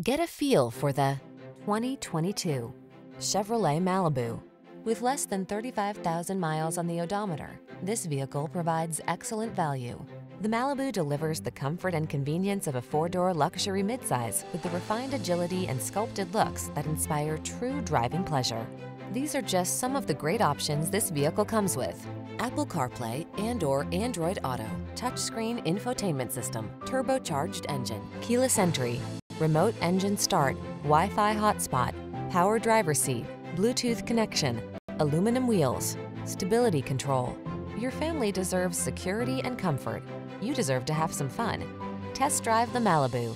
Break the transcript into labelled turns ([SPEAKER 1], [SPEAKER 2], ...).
[SPEAKER 1] Get a feel for the 2022 Chevrolet Malibu. With less than 35,000 miles on the odometer, this vehicle provides excellent value. The Malibu delivers the comfort and convenience of a four-door luxury midsize with the refined agility and sculpted looks that inspire true driving pleasure. These are just some of the great options this vehicle comes with. Apple CarPlay and or Android Auto, touchscreen infotainment system, turbocharged engine, keyless entry, remote engine start, Wi-Fi hotspot, power driver seat, Bluetooth connection, aluminum wheels, stability control. Your family deserves security and comfort. You deserve to have some fun. Test drive the Malibu.